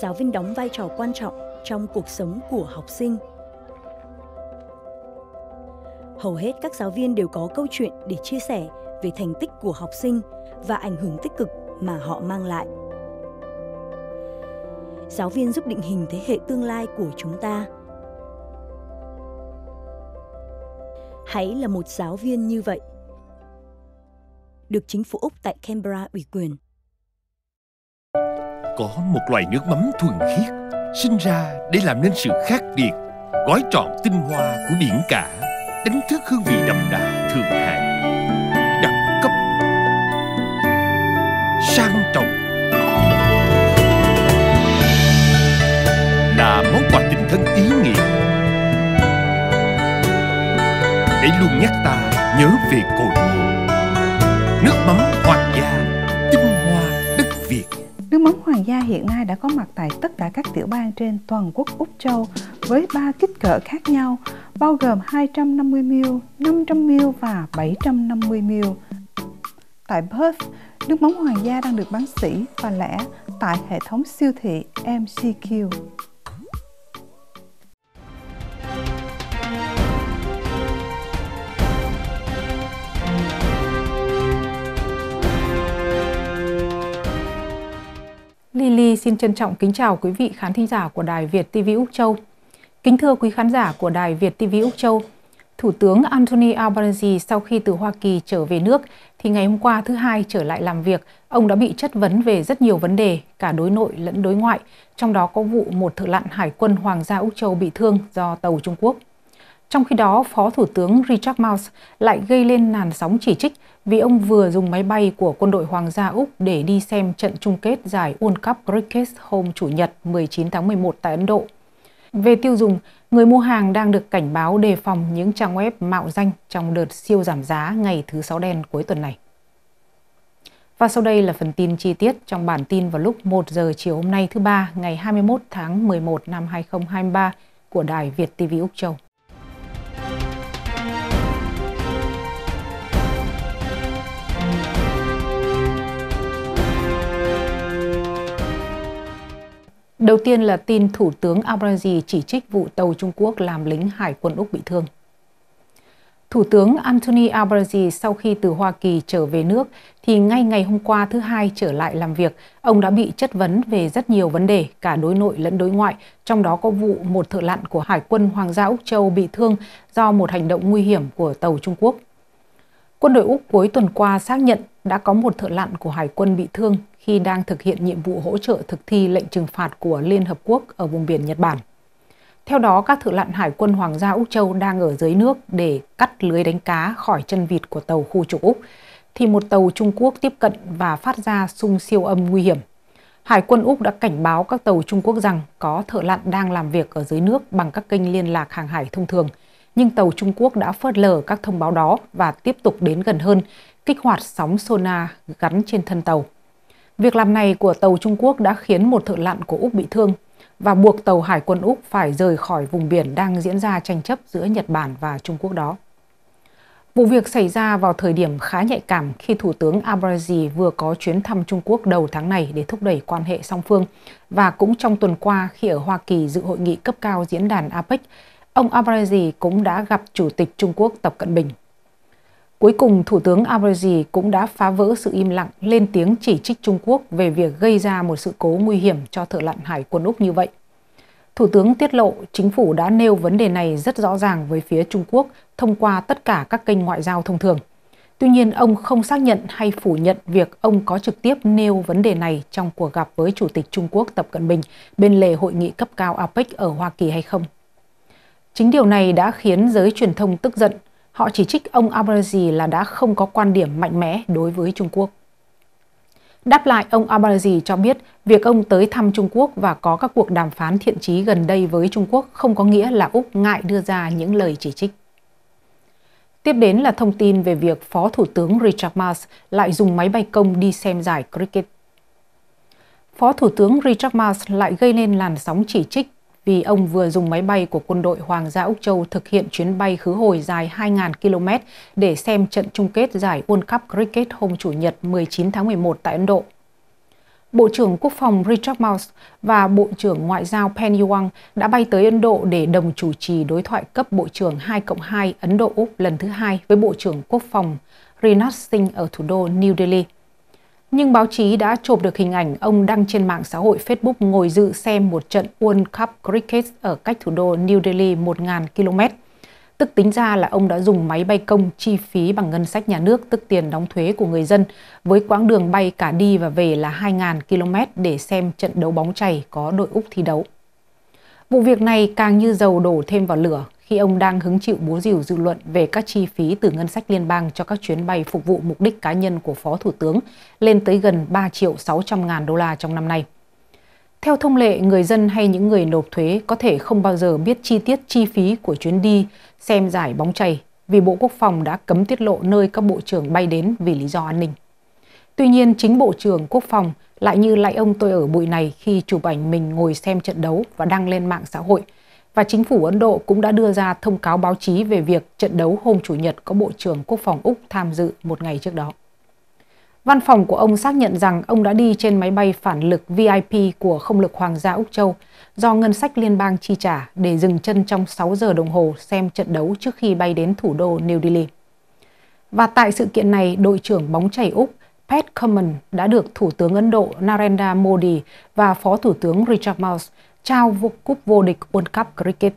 giáo viên đóng vai trò quan trọng trong cuộc sống của học sinh. Hầu hết các giáo viên đều có câu chuyện để chia sẻ về thành tích của học sinh và ảnh hưởng tích cực mà họ mang lại. Giáo viên giúp định hình thế hệ tương lai của chúng ta. Hãy là một giáo viên như vậy. Được chính phủ Úc tại Canberra ủy quyền. Có một loài nước mắm thuần khiết sinh ra để làm nên sự khác biệt, gói trọn tinh hoa của biển cả, đánh thức hương vị đậm đà thượng hạng, đẳng cấp, sang trọng. Là món quà tình thân ý nghĩa để luôn nhắc ta nhớ về cội nguồn. Nước mắm hoàng gia, gia hiện nay đã có mặt tại tất cả các tiểu bang trên toàn quốc Úc Châu với ba kích cỡ khác nhau, bao gồm 250ml, 500ml và 750ml. Tại Perth, nước mắm hoàng gia đang được bán sỉ và lẻ tại hệ thống siêu thị MCQ. Xin trân trọng kính chào quý vị khán thính giả của Đài Việt TV Úc Châu. Kính thưa quý khán giả của Đài Việt TV Úc Châu, Thủ tướng Anthony Albanese sau khi từ Hoa Kỳ trở về nước thì ngày hôm qua thứ hai trở lại làm việc, ông đã bị chất vấn về rất nhiều vấn đề, cả đối nội lẫn đối ngoại, trong đó có vụ một thợ lặn hải quân Hoàng gia Úc Châu bị thương do tàu Trung Quốc. Trong khi đó, Phó Thủ tướng Richard Marles lại gây lên làn sóng chỉ trích vì ông vừa dùng máy bay của quân đội Hoàng gia Úc để đi xem trận chung kết giải World Cup Cricket hôm Chủ nhật 19 tháng 11 tại Ấn Độ. Về tiêu dùng, người mua hàng đang được cảnh báo đề phòng những trang web mạo danh trong đợt siêu giảm giá ngày thứ sáu đen cuối tuần này. Và sau đây là phần tin chi tiết trong bản tin vào lúc 1 giờ chiều hôm nay thứ ba ngày 21 tháng 11 năm 2023 của Đài Việt TV Úc Châu. Đầu tiên là tin Thủ tướng Albanese chỉ trích vụ tàu Trung Quốc làm lính Hải quân Úc bị thương. Thủ tướng Anthony Albanese sau khi từ Hoa Kỳ trở về nước thì ngay ngày hôm qua thứ hai trở lại làm việc, ông đã bị chất vấn về rất nhiều vấn đề, cả đối nội lẫn đối ngoại, trong đó có vụ một thợ lặn của Hải quân Hoàng gia Úc Châu bị thương do một hành động nguy hiểm của tàu Trung Quốc. Quân đội Úc cuối tuần qua xác nhận đã có một thợ lặn của Hải quân bị thương khi đang thực hiện nhiệm vụ hỗ trợ thực thi lệnh trừng phạt của Liên Hợp Quốc ở vùng biển Nhật Bản. Theo đó, các thợ lặn Hải quân Hoàng gia Úc Châu đang ở dưới nước để cắt lưới đánh cá khỏi chân vịt của tàu khu trục Úc, thì một tàu Trung Quốc tiếp cận và phát ra xung siêu âm nguy hiểm. Hải quân Úc đã cảnh báo các tàu Trung Quốc rằng có thợ lặn đang làm việc ở dưới nước bằng các kênh liên lạc hàng hải thông thường, nhưng tàu Trung Quốc đã phớt lờ các thông báo đó và tiếp tục đến gần hơn, kích hoạt sóng sonar gắn trên thân tàu. Việc làm này của tàu Trung Quốc đã khiến một thợ lặn của Úc bị thương và buộc tàu Hải quân Úc phải rời khỏi vùng biển đang diễn ra tranh chấp giữa Nhật Bản và Trung Quốc đó. Vụ việc xảy ra vào thời điểm khá nhạy cảm khi Thủ tướng Abrazi vừa có chuyến thăm Trung Quốc đầu tháng này để thúc đẩy quan hệ song phương và cũng trong tuần qua khi ở Hoa Kỳ dự hội nghị cấp cao diễn đàn APEC, ông Abrazi cũng đã gặp Chủ tịch Trung Quốc Tập Cận Bình. Cuối cùng, Thủ tướng Abrazi cũng đã phá vỡ sự im lặng lên tiếng chỉ trích Trung Quốc về việc gây ra một sự cố nguy hiểm cho thợ lặn hải quân Úc như vậy. Thủ tướng tiết lộ chính phủ đã nêu vấn đề này rất rõ ràng với phía Trung Quốc thông qua tất cả các kênh ngoại giao thông thường. Tuy nhiên, ông không xác nhận hay phủ nhận việc ông có trực tiếp nêu vấn đề này trong cuộc gặp với Chủ tịch Trung Quốc Tập Cận Bình bên lề hội nghị cấp cao APEC ở Hoa Kỳ hay không. Chính điều này đã khiến giới truyền thông tức giận Họ chỉ trích ông Abrazi là đã không có quan điểm mạnh mẽ đối với Trung Quốc. Đáp lại, ông Abrazi cho biết việc ông tới thăm Trung Quốc và có các cuộc đàm phán thiện trí gần đây với Trung Quốc không có nghĩa là Úc ngại đưa ra những lời chỉ trích. Tiếp đến là thông tin về việc Phó Thủ tướng Richard Marles lại dùng máy bay công đi xem giải cricket. Phó Thủ tướng Richard Marles lại gây nên làn sóng chỉ trích vì ông vừa dùng máy bay của quân đội Hoàng gia Úc Châu thực hiện chuyến bay khứ hồi dài 2.000 km để xem trận chung kết giải World Cup Cricket hôm Chủ nhật 19 tháng 11 tại Ấn Độ. Bộ trưởng Quốc phòng Richard Mouse và Bộ trưởng Ngoại giao Penny Wong đã bay tới Ấn Độ để đồng chủ trì đối thoại cấp Bộ trưởng 2 cộng 2 Ấn Độ-Úc lần thứ hai với Bộ trưởng Quốc phòng Rinat Singh ở thủ đô New Delhi. Nhưng báo chí đã chụp được hình ảnh ông đăng trên mạng xã hội Facebook ngồi dự xem một trận World Cup Cricket ở cách thủ đô New Delhi 1.000 km Tức tính ra là ông đã dùng máy bay công chi phí bằng ngân sách nhà nước, tức tiền đóng thuế của người dân, với quãng đường bay cả đi và về là 2.000 km để xem trận đấu bóng chày có đội Úc thi đấu. Vụ việc này càng như dầu đổ thêm vào lửa khi ông đang hứng chịu búa rìu dư luận về các chi phí từ ngân sách liên bang cho các chuyến bay phục vụ mục đích cá nhân của Phó Thủ tướng lên tới gần 3 triệu 600 ngàn đô la trong năm nay. Theo thông lệ, người dân hay những người nộp thuế có thể không bao giờ biết chi tiết chi phí của chuyến đi xem giải bóng chày vì Bộ Quốc phòng đã cấm tiết lộ nơi các bộ trưởng bay đến vì lý do an ninh. Tuy nhiên, chính Bộ trưởng Quốc phòng lại như lại ông tôi ở bụi này khi chụp ảnh mình ngồi xem trận đấu và đăng lên mạng xã hội. Và chính phủ Ấn Độ cũng đã đưa ra thông cáo báo chí về việc trận đấu hôm Chủ nhật có Bộ trưởng Quốc phòng Úc tham dự một ngày trước đó. Văn phòng của ông xác nhận rằng ông đã đi trên máy bay phản lực VIP của không lực Hoàng gia Úc Châu do ngân sách liên bang chi trả để dừng chân trong 6 giờ đồng hồ xem trận đấu trước khi bay đến thủ đô New Delhi. Và tại sự kiện này, đội trưởng bóng chảy Úc Pat Cummins đã được Thủ tướng Ấn Độ Narendra Modi và Phó Thủ tướng Richard Marles trao vô cúp vô địch World Cup Cricket.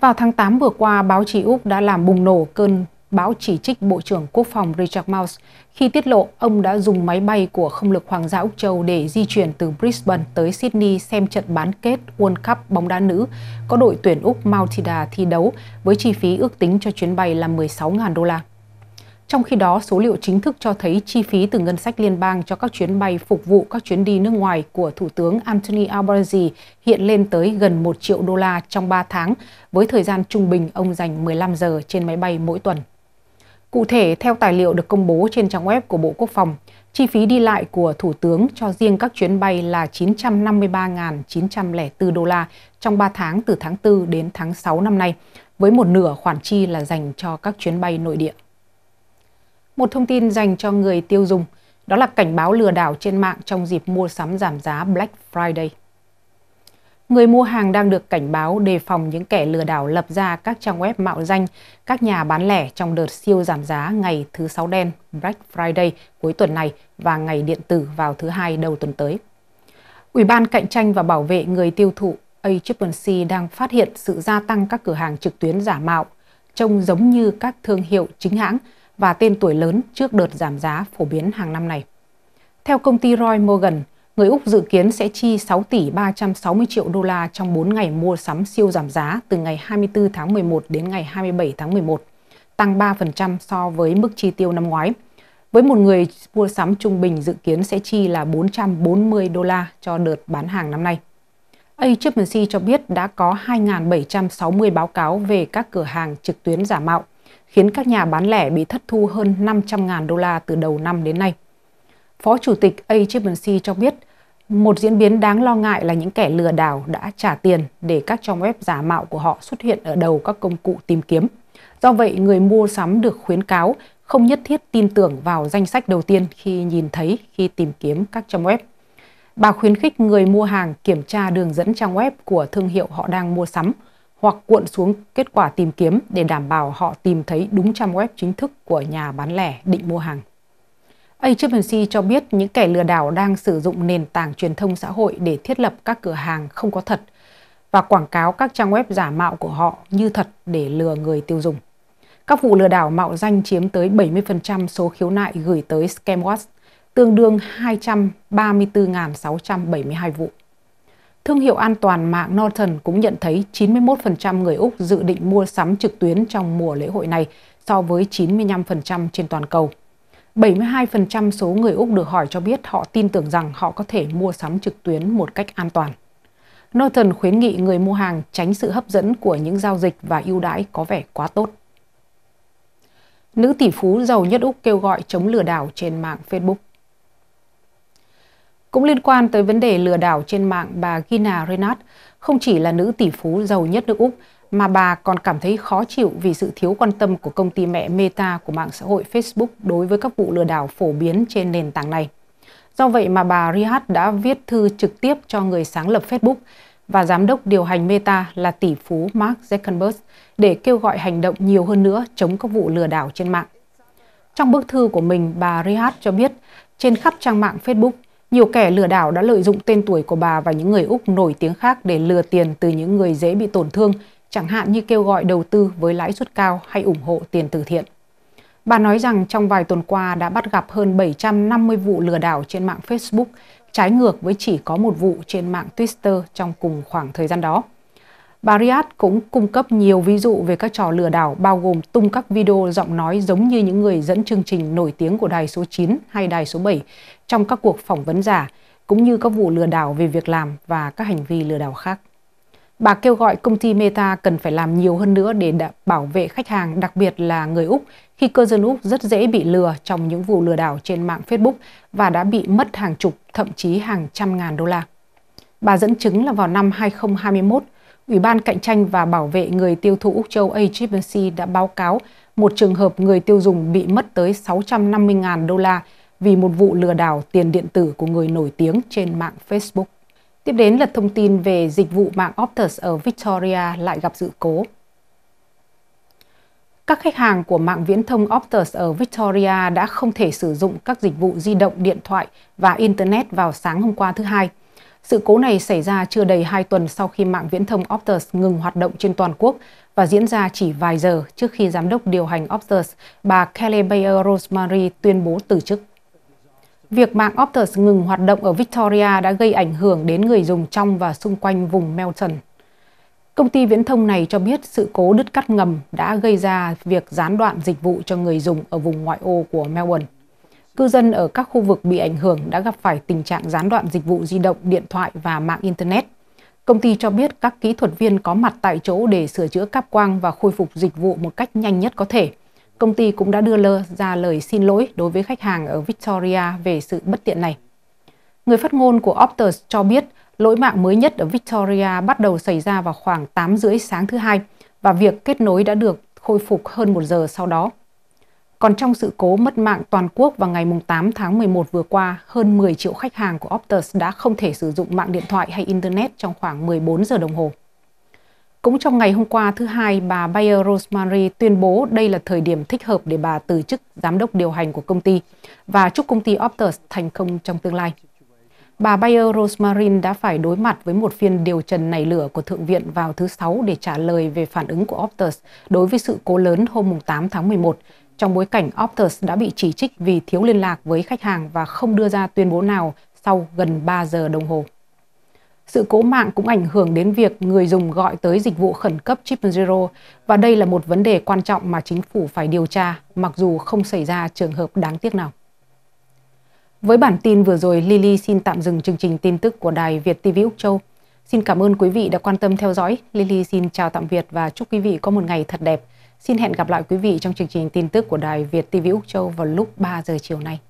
Vào tháng 8 vừa qua, báo chí Úc đã làm bùng nổ cơn báo chỉ trích Bộ trưởng Quốc phòng Richard Marles khi tiết lộ ông đã dùng máy bay của không lực Hoàng gia Úc Châu để di chuyển từ Brisbane tới Sydney xem trận bán kết World Cup bóng đá nữ có đội tuyển Úc Matilda thi đấu với chi phí ước tính cho chuyến bay là 16.000 đô la. Trong khi đó, số liệu chính thức cho thấy chi phí từ ngân sách liên bang cho các chuyến bay phục vụ các chuyến đi nước ngoài của Thủ tướng Anthony Albanese hiện lên tới gần 1 triệu đô la trong 3 tháng, với thời gian trung bình ông dành 15 giờ trên máy bay mỗi tuần. Cụ thể, theo tài liệu được công bố trên trang web của Bộ Quốc phòng, chi phí đi lại của Thủ tướng cho riêng các chuyến bay là 953.904 đô la trong 3 tháng từ tháng 4 đến tháng 6 năm nay, với một nửa khoản chi là dành cho các chuyến bay nội địa. Một thông tin dành cho người tiêu dùng, đó là cảnh báo lừa đảo trên mạng trong dịp mua sắm giảm giá Black Friday. Người mua hàng đang được cảnh báo đề phòng những kẻ lừa đảo lập ra các trang web mạo danh các nhà bán lẻ trong đợt siêu giảm giá ngày thứ sáu đen Black Friday cuối tuần này và ngày điện tử vào thứ hai đầu tuần tới. Ủy ban Cạnh tranh và Bảo vệ người tiêu thụ ACCC đang phát hiện sự gia tăng các cửa hàng trực tuyến giả mạo, trông giống như các thương hiệu chính hãng và tên tuổi lớn trước đợt giảm giá phổ biến hàng năm này. Theo công ty Roy Morgan, người Úc dự kiến sẽ chi 6 tỷ 360 triệu đô la trong 4 ngày mua sắm siêu giảm giá từ ngày 24 tháng 11 đến ngày 27 tháng 11, tăng 3% so với mức chi tiêu năm ngoái. Với một người mua sắm trung bình dự kiến sẽ chi là 440 đô la cho đợt bán hàng năm nay. Agency cho biết đã có 2.760 báo cáo về các cửa hàng trực tuyến giả mạo, khiến các nhà bán lẻ bị thất thu hơn 500.000 đô la từ đầu năm đến nay. Phó Chủ tịch Agency cho biết một diễn biến đáng lo ngại là những kẻ lừa đảo đã trả tiền để các trang web giả mạo của họ xuất hiện ở đầu các công cụ tìm kiếm. Do vậy, người mua sắm được khuyến cáo không nhất thiết tin tưởng vào danh sách đầu tiên khi nhìn thấy khi tìm kiếm các trang web. Bà khuyến khích người mua hàng kiểm tra đường dẫn trang web của thương hiệu họ đang mua sắm hoặc cuộn xuống kết quả tìm kiếm để đảm bảo họ tìm thấy đúng trang web chính thức của nhà bán lẻ định mua hàng. Agency cho biết những kẻ lừa đảo đang sử dụng nền tảng truyền thông xã hội để thiết lập các cửa hàng không có thật và quảng cáo các trang web giả mạo của họ như thật để lừa người tiêu dùng. Các vụ lừa đảo mạo danh chiếm tới 70% số khiếu nại gửi tới ScamWatch, tương đương 234.672 vụ. Thương hiệu an toàn mạng Norton cũng nhận thấy 91% người Úc dự định mua sắm trực tuyến trong mùa lễ hội này so với 95% trên toàn cầu. 72% số người Úc được hỏi cho biết họ tin tưởng rằng họ có thể mua sắm trực tuyến một cách an toàn. Norton khuyến nghị người mua hàng tránh sự hấp dẫn của những giao dịch và ưu đãi có vẻ quá tốt. Nữ tỷ phú giàu nhất Úc kêu gọi chống lừa đảo trên mạng Facebook. Cũng liên quan tới vấn đề lừa đảo trên mạng, bà Gina Renat không chỉ là nữ tỷ phú giàu nhất nước Úc mà bà còn cảm thấy khó chịu vì sự thiếu quan tâm của công ty mẹ Meta của mạng xã hội Facebook đối với các vụ lừa đảo phổ biến trên nền tảng này. Do vậy mà bà Riyadh đã viết thư trực tiếp cho người sáng lập Facebook và giám đốc điều hành Meta là tỷ phú Mark Zuckerberg để kêu gọi hành động nhiều hơn nữa chống các vụ lừa đảo trên mạng. Trong bức thư của mình, bà Riyadh cho biết trên khắp trang mạng Facebook, nhiều kẻ lừa đảo đã lợi dụng tên tuổi của bà và những người Úc nổi tiếng khác để lừa tiền từ những người dễ bị tổn thương, chẳng hạn như kêu gọi đầu tư với lãi suất cao hay ủng hộ tiền từ thiện. Bà nói rằng trong vài tuần qua đã bắt gặp hơn 750 vụ lừa đảo trên mạng Facebook, trái ngược với chỉ có một vụ trên mạng Twitter trong cùng khoảng thời gian đó. Bariat cũng cung cấp nhiều ví dụ về các trò lừa đảo bao gồm tung các video giọng nói giống như những người dẫn chương trình nổi tiếng của đài số 9 hay đài số 7 trong các cuộc phỏng vấn giả, cũng như các vụ lừa đảo về việc làm và các hành vi lừa đảo khác. Bà kêu gọi công ty Meta cần phải làm nhiều hơn nữa để bảo vệ khách hàng, đặc biệt là người Úc, khi cơ dân Úc rất dễ bị lừa trong những vụ lừa đảo trên mạng Facebook và đã bị mất hàng chục, thậm chí hàng trăm ngàn đô la. Bà dẫn chứng là vào năm 2021, Ủy ban Cạnh tranh và Bảo vệ người tiêu thụ Úc Châu AGBC đã báo cáo một trường hợp người tiêu dùng bị mất tới 650.000 đô la vì một vụ lừa đảo tiền điện tử của người nổi tiếng trên mạng Facebook. Tiếp đến là thông tin về dịch vụ mạng Optus ở Victoria lại gặp sự cố. Các khách hàng của mạng viễn thông Optus ở Victoria đã không thể sử dụng các dịch vụ di động, điện thoại và Internet vào sáng hôm qua thứ Hai. Sự cố này xảy ra chưa đầy 2 tuần sau khi mạng viễn thông Optus ngừng hoạt động trên toàn quốc và diễn ra chỉ vài giờ trước khi giám đốc điều hành Optus, bà Kelly Bayer Rosemary tuyên bố từ chức. Việc mạng Optus ngừng hoạt động ở Victoria đã gây ảnh hưởng đến người dùng trong và xung quanh vùng Melton. Công ty viễn thông này cho biết sự cố đứt cắt ngầm đã gây ra việc gián đoạn dịch vụ cho người dùng ở vùng ngoại ô của Melbourne. Cư dân ở các khu vực bị ảnh hưởng đã gặp phải tình trạng gián đoạn dịch vụ di động, điện thoại và mạng Internet. Công ty cho biết các kỹ thuật viên có mặt tại chỗ để sửa chữa cáp quang và khôi phục dịch vụ một cách nhanh nhất có thể. Công ty cũng đã đưa lơ ra lời xin lỗi đối với khách hàng ở Victoria về sự bất tiện này. Người phát ngôn của Optus cho biết lỗi mạng mới nhất ở Victoria bắt đầu xảy ra vào khoảng 8 rưỡi sáng thứ hai và việc kết nối đã được khôi phục hơn một giờ sau đó. Còn trong sự cố mất mạng toàn quốc vào ngày 8 tháng 11 vừa qua, hơn 10 triệu khách hàng của Optus đã không thể sử dụng mạng điện thoại hay Internet trong khoảng 14 giờ đồng hồ. Cũng trong ngày hôm qua thứ hai, bà Bayer Rosemary tuyên bố đây là thời điểm thích hợp để bà từ chức giám đốc điều hành của công ty và chúc công ty Optus thành công trong tương lai. Bà Bayer Rosemary đã phải đối mặt với một phiên điều trần nảy lửa của Thượng viện vào thứ Sáu để trả lời về phản ứng của Optus đối với sự cố lớn hôm 8 tháng 11, trong bối cảnh Optus đã bị chỉ trích vì thiếu liên lạc với khách hàng và không đưa ra tuyên bố nào sau gần 3 giờ đồng hồ. Sự cố mạng cũng ảnh hưởng đến việc người dùng gọi tới dịch vụ khẩn cấp Chip Zero và đây là một vấn đề quan trọng mà chính phủ phải điều tra mặc dù không xảy ra trường hợp đáng tiếc nào. Với bản tin vừa rồi, Lily xin tạm dừng chương trình tin tức của Đài Việt TV Úc Châu. Xin cảm ơn quý vị đã quan tâm theo dõi. Lily xin chào tạm biệt và chúc quý vị có một ngày thật đẹp. Xin hẹn gặp lại quý vị trong chương trình tin tức của Đài Việt TV Úc Châu vào lúc 3 giờ chiều nay.